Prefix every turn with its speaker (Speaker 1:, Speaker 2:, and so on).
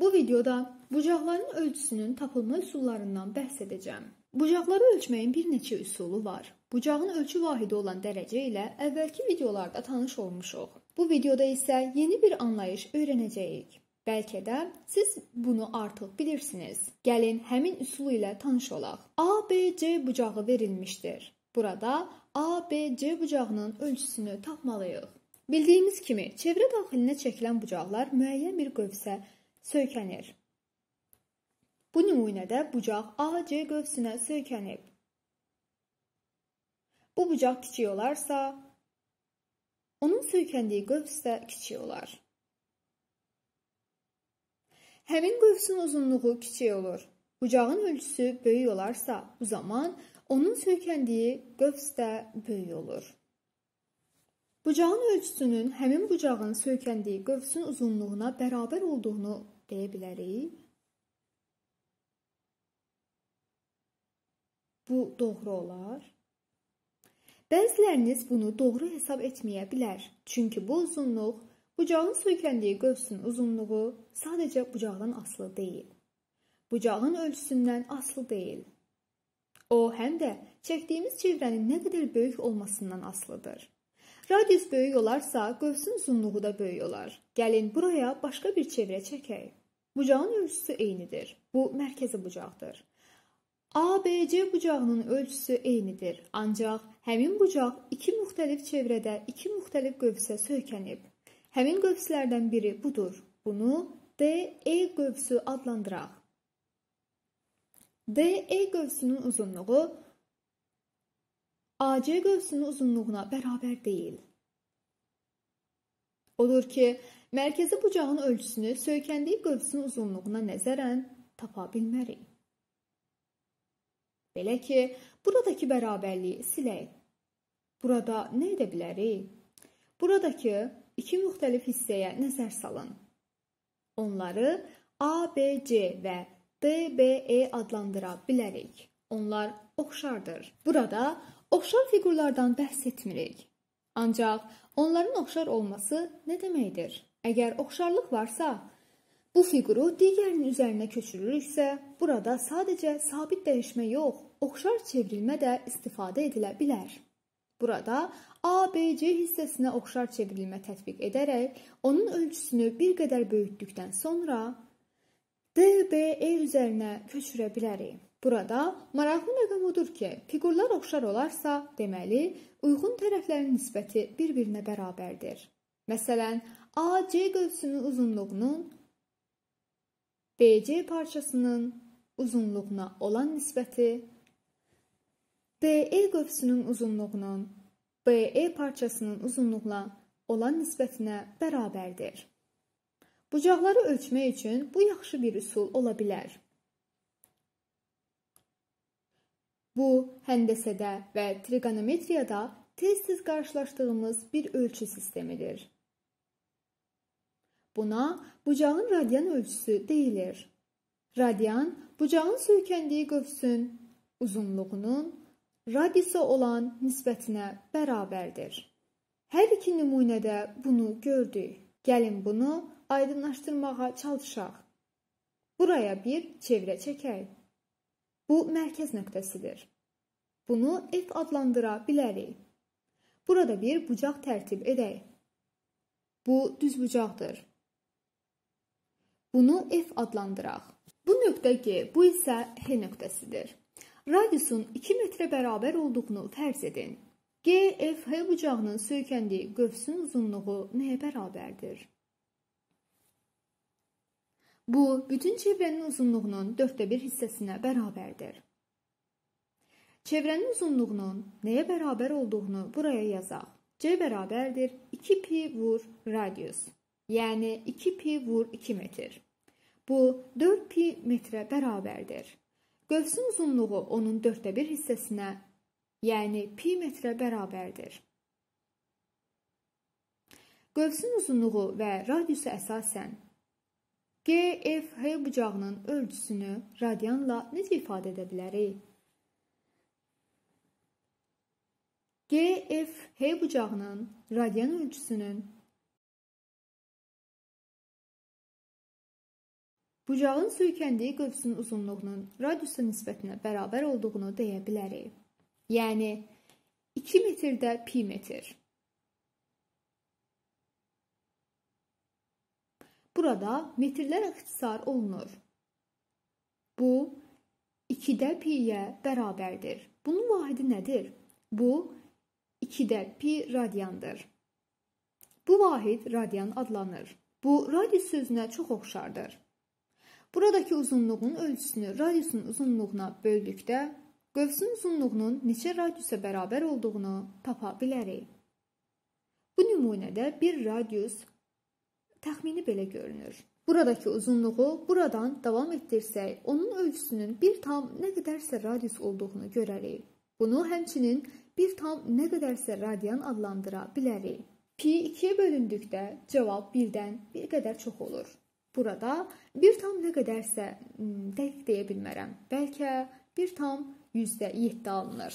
Speaker 1: Bu videoda bucaqların ölçüsünün tapılma üsullarından bəhs edəcəm. Bucaqları ölçməyin bir neçə üsulu var. Bucağın ölçü vahidi olan dərəcə ilə əvvəlki videolarda tanış olmuşuq. Bu videoda isə yeni bir anlayış öyrənəcəyik. Bəlkə də siz bunu artıq bilirsiniz. Gəlin həmin üsul ilə tanış olaq. ABC bucağı verilmişdir. Burada ABC bucağının ölçüsünü tapmalıyıq. Bildiyimiz kimi, çevrə daxilinə çəkilən bucaqlar müəyyən bir qövsə söykənir. Bu nümunədə bucaq AC qövsünə söykənib. Bu bucaq kiçik olarsa, onun söykəndiyi qövs də kiçik olar. Həmin qövsün uzunluğu kiçik olur. Bucağın ölçüsü böyük olarsa, bu zaman onun söykəndiyi qövs də böyük olur. Bucağın ölçüsünün həmin bucağın söykəndiyi qövsün uzunluğuna bərabər olduğunu deyə bilərik. Bu doğru olar. Bəziləriniz bunu doğru hesab etməyə bilər. Çünki bu uzunluq bucağın söykəndiyi qövsün uzunluğu sadəcə bucaqdan asılı deyil. Bucağın ölçüsündən asılı deyil. O həm də çəkdiyimiz çevrənin nə qədər böyük olmasından asılıdır. Radius böyük olarsa, qövsün uzunluğu da böyük olar. Gəlin buraya başqa bir çevrə çəkək. Bucağın ölçüsü eynidir. Bu mərkəzi bucaqdır. ABC bucağının ölçüsü eynidir. Ancaq həmin bucaq iki müxtəlif çevrədə iki müxtəlif qövsə söykənib. Həmin qövslərdən biri budur. Bunu DE qövsü adlandıraq. DE qövsünün uzunluğu AC qövsünün uzunluğuna bərabər deyil. Odur ki, mərkəzi bucağın ölçüsünü söykəndiyi qövsün uzunluğuna nəzərən tapa bilmərik. Belə ki, buradakı bərabərliyi silək. Burada nə edə bilərik? Buradakı iki müxtəlif hissəyə nəzər salın. Onları ABC və DBE adlandıra bilərik. Onlar oxşardır. Burada Oxşar fiqurlardan bəhs etmirik. Ancaq onların oxşar olması nə deməkdir? Əgər oxşarlıq varsa, bu fiquru digərinin üzərinə köçürürüksə, burada sadəcə sabit dəyişmə yox, oxşar çevrilmə də istifadə edilə bilər. Burada ABC hissəsinə oxşar çevrilmə tətbiq edərək onun ölçüsünü bir qədər böyütdükdən sonra DBE üzərinə köçürə bilərik. Burada maraqlı məqam odur ki, fiqurlar oxşar olarsa, deməli, uyğun tərəflərin nisbəti bir-birinə bərabərdir. Məsələn, AC qövsünün uzunluğunun BC parçasının uzunluğuna olan nisbəti DE qövsünün uzunluğunun BE parçasının uzunluğuna olan nisbətinə bərabərdir. Bucaqları ölçmək üçün bu yaxşı bir üsul ola bilər. Bu, həndəsədə və triqonometriyada tez-tez qarşılaşdığımız bir ölçü sistemidir. Buna bucağın radian ölçüsü deyilir. Radian bucağın söykəndiyi qövsün uzunluğunun radiusa olan nisbətinə bərabərdir. Hər iki nümunədə bunu gördük. Gəlin bunu aydınlaşdırmağa çalışaq. Buraya bir çevrə çəkək. Bu mərkəz nöqtəsidir. Bunu F adlandıra bilərik. Burada bir bucaq tərtib edək. Bu düz bucaqdır. Bunu F adlandıraq. Bu nöqtə G, bu isə H nöqtəsidir. Radiusun 2 metrə bərabər olduğunu fərz edin. GFH bucağının söykəndiyi qövsün uzunluğu nəyə bərabərdir? Bu, bütün çevrənin uzunluğunun dörddə bir hissəsinə bərabərdir. Çevrənin uzunluğunun nəyə bərabər olduğunu buraya yazaq. C bərabərdir 2pi vur radius. Yəni 2pi vur 2 metr. Bu 4pi metrə bərabərdir. Qövsün uzunluğu onun dörddə bir hissəsinə, yəni pi metrə bərabərdir. Qövsün uzunluğu və radiusu əsasən GFH bucağının ölçüsünü radianla necə ifadə edə bilərik? GFH bucağının radian ölçüsünün bucağın söykəndiyi qövsün uzunluğunun radiusa nisbətinə bərabər olduğunu deyə bilərik. Yəni 2 metrdə pi metr. Burada metrlər ixtisar olunur. Bu 2-də pi-yə bərabərdir. Bunun vahidi nədir? Bu 2-də pi radiandır. Bu vahid radian adlanır. Bu radius sözünə çox oxşardır. Buradakı uzunluğun ölçüsünü radiusun uzunluğuna böldükdə qövsün uzunluğunun neçə radiusa bərabər olduğunu tapa bilərik. Bu nümunədə bir radius təxmini belə görünür. Buradakı uzunluğu buradan davam etdirsək, onun ölçüsünün 1 tam nə qədərsə radius olduğunu görərik. Bunu həmçinin 1 tam nə qədərsə radian adlandıra bilərik. Pi 2-yə bölündükdə cavab 1-dən bir qədər çox olur. Burada 1 tam nə qədərsə dəqiq deyə bilmərəm. Bəlkə 1 tam %7 alınır.